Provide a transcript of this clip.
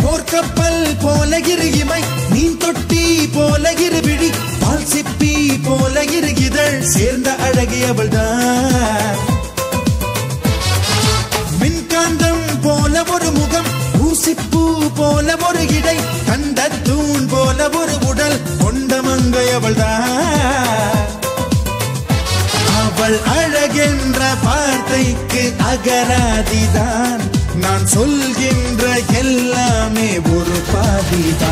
போர்க்கப்பல் போல இரு இமை மீன் தொட்டி போல இரு விழி பால் சிப்பி போல இரு இதழ் சேர்ந்த அழகியவள் தான் மின்காந்தம் போல ஒரு முகம் ஊசிப்பூ போல ஒரு இடை கண்ட தூண் போல ஒரு உடல் கொண்ட மங்கையவள் தான் அவள் அழகென்ற வார்த்தைக்கு அகராதிதான். நான் சொல்கின்ற எல்லா vida.